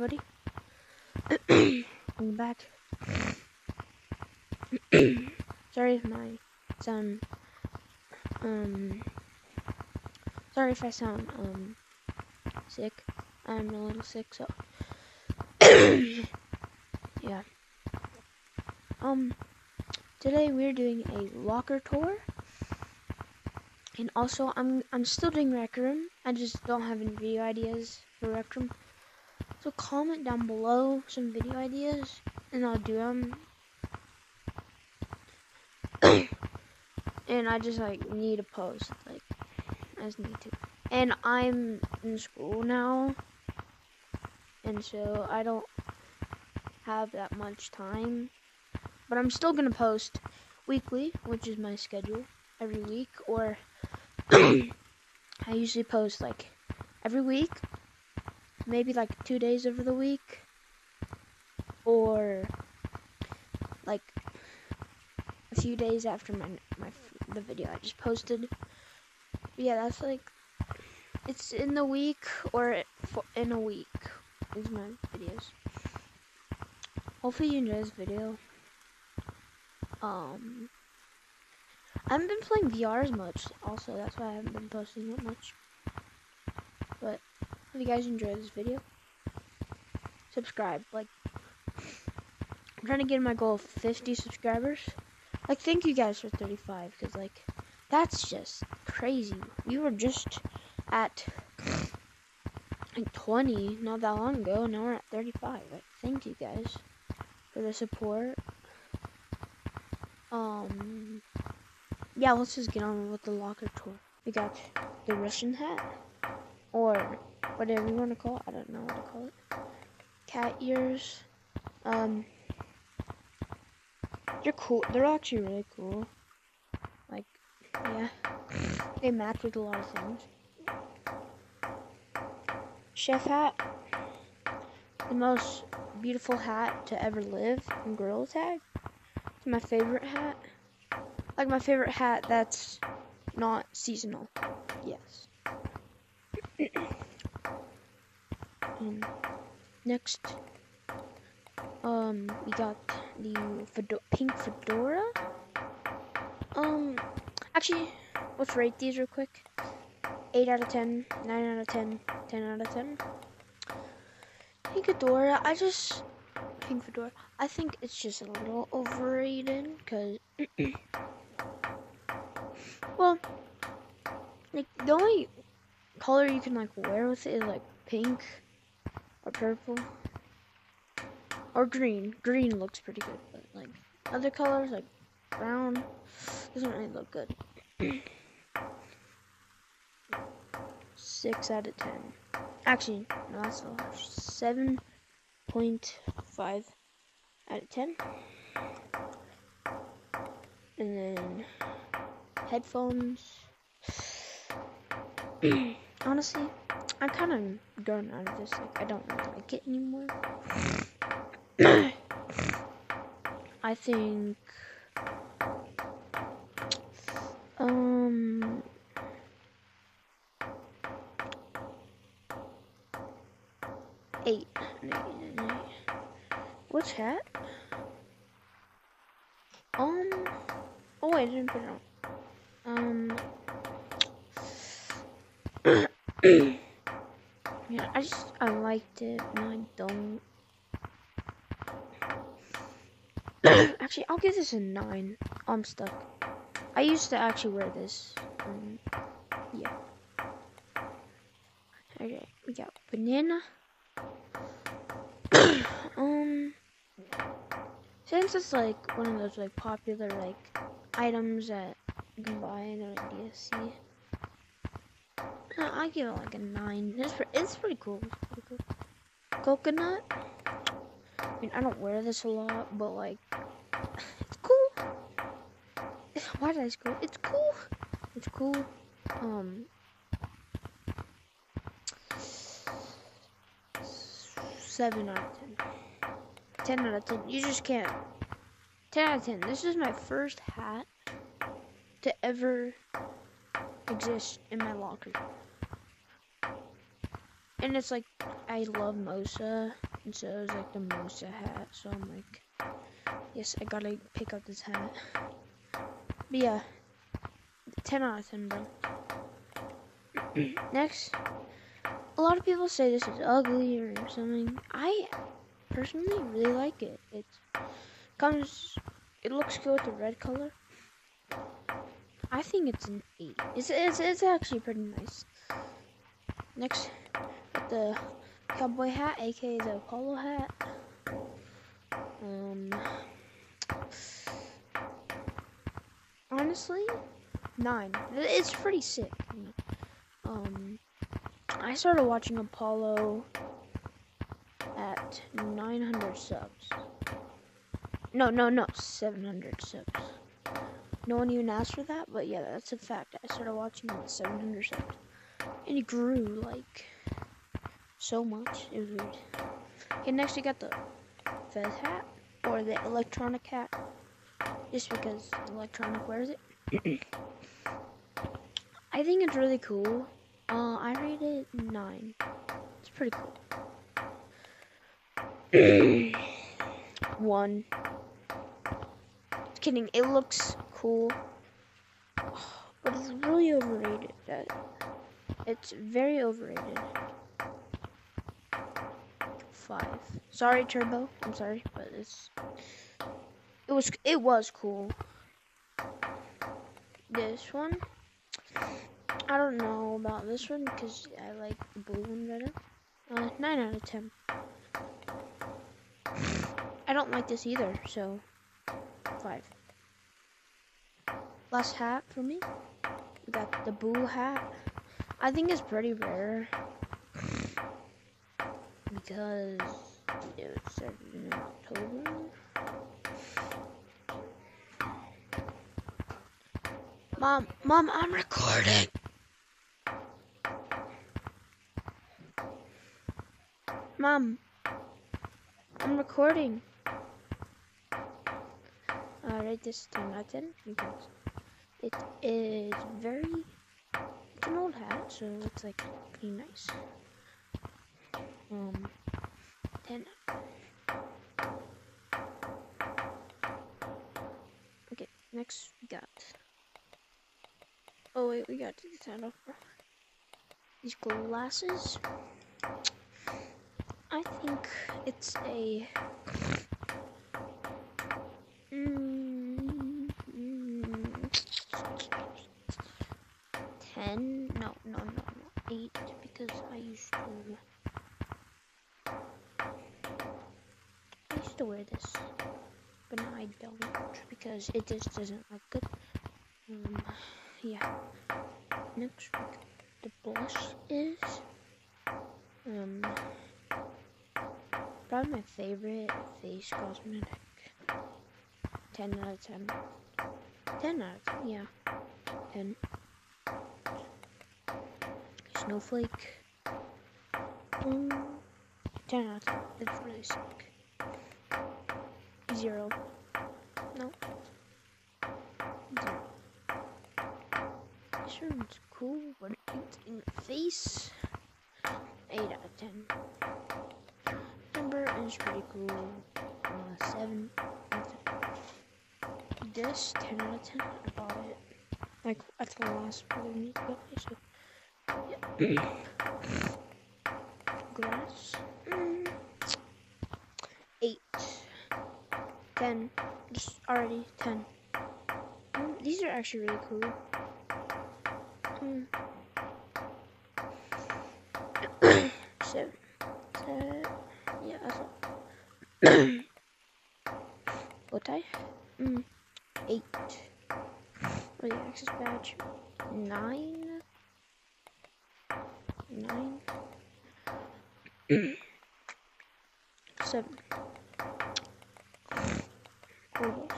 everybody. I'm back. sorry if my sound um sorry if I sound um sick. I'm a little sick so yeah. Um today we're doing a locker tour. And also I'm I'm still doing Rec Room. I just don't have any video ideas for Rec Room. So comment down below some video ideas and I'll do them. and I just like need a post, like I just need to. And I'm in school now, and so I don't have that much time. But I'm still gonna post weekly, which is my schedule every week, or I usually post like every week maybe like two days over the week or like a few days after my my the video I just posted. Yeah, that's like it's in the week or in a week is my videos. Hopefully you enjoy this video. Um, I haven't been playing VR as much. Also, that's why I haven't been posting that much. If you guys enjoyed this video, subscribe. Like, I'm trying to get my goal of 50 subscribers. Like, thank you guys for 35, because, like, that's just crazy. We were just at, like, 20 not that long ago, and now we're at 35. Like, thank you guys for the support. Um, yeah, let's just get on with the locker tour. We got the Russian hat, or whatever you want to call it. I don't know what to call it. Cat ears. Um, they're cool. They're actually really cool. Like, yeah, they match with a lot of things. Chef hat. The most beautiful hat to ever live in Gorilla Tag. It's my favorite hat. Like my favorite hat that's not seasonal. Yes. Um, next, um, we got the pink fedora. Um, actually, let's rate these real quick. 8 out of 10, 9 out of 10, 10 out of 10. Pink fedora, I just, pink fedora, I think it's just a little overrated, because, well, like, the only color you can, like, wear with it is, like, pink or purple or green. Green looks pretty good, but like other colors like brown doesn't really look good. Six out of ten. Actually, no, that's. Seven point five out of ten. And then headphones. Honestly, I'm kind of grown out of this. Like, I don't really like it anymore. I think. Um. Eight. What's that? Um. Oh, wait, I didn't put it on. Um. Yeah, I just I liked it and I don't. actually, I'll give this a nine. I'm stuck. I used to actually wear this. Um, yeah. Okay, we got banana. um, since it's like one of those like popular like items that you can buy in a DSC. I give it like a nine. It's, it's pretty cool. Coconut. I mean, I don't wear this a lot, but like, it's cool. Why did I scroll? It's cool. It's cool. Um. Seven out of ten. Ten out of ten. You just can't. Ten out of ten. This is my first hat to ever exist in my locker and it's like I love Mosa, and so it was like the Mosa hat. So I'm like, yes, I gotta pick up this hat. But yeah, 10 out of 10, bro. Next, a lot of people say this is ugly or something. I personally really like it. It comes, it looks good with the red color. I think it's an 8. It's, it's, it's actually pretty nice. Next, the cowboy hat, aka the polo hat. Um, honestly, 9. It's pretty sick. Um, I started watching Apollo at 900 subs. No, no, no, 700 subs. No one even asked for that, but yeah, that's a fact. I started watching him at 700 subs. And he grew, like, so much. It was weird. Okay, next we got the Fez hat, or the electronic hat. Just because electronic wears it. I think it's really cool. Uh, I rate it 9. It's pretty cool. 1. Just kidding, it looks cool. But it's really overrated. It's very overrated. Five. Sorry, Turbo. I'm sorry, but it's it was it was cool. This one, I don't know about this one because I like the blue one better. Uh, nine out of ten. I don't like this either, so five. Last hat for me. We got the Boo hat. I think it's pretty rare because it was started in October. Mom, mom, I'm recording. Mom, I'm recording. Rate this 10 out of 10 because it is very, it's an old hat, so it's like pretty nice. Um, 10. Okay, next we got, oh wait, we got to get that off. These glasses, I think it's a, mm, mm, 10, no, no, no, no, 8, because I used to, I used to wear this, but now I don't, because it just doesn't look good, um, yeah, next the blush is, um, probably my favorite face cosmetic, 10 out of 10, 10 out of 10, yeah, 10, Snowflake. Um, 10 out of 10. It's really sick. Zero. No. Zero. This one's cool, but it's in the face. 8 out of 10. Number is pretty cool. Uh, 7 out of 10. This, 10 out of 10. I bought it. Like, at the last part of video, so. Glass. Mm. Eight. Ten. Just already ten. Mm, these are actually really cool. Seven. Ten. Yeah, that's. Bow tie. Mm. Eight. Oh, the access badge. Nine nine, seven. Cool.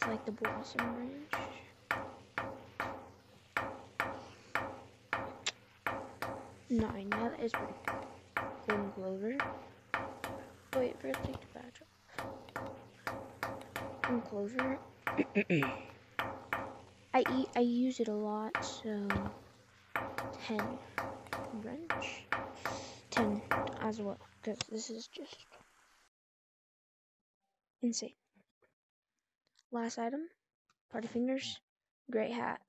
That's like the blossom range. Nine. Now that is pretty cool. Golden wait, first take the badge off. Golden Clover. I eat. I use it a lot, so. 10 wrench 10 as well, because this is just insane. Last item, party fingers, great hat.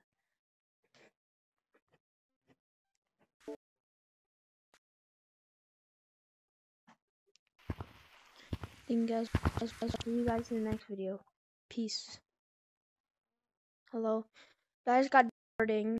Thank you guys. I'll see you guys in the next video. Peace. Hello. Guys got birding.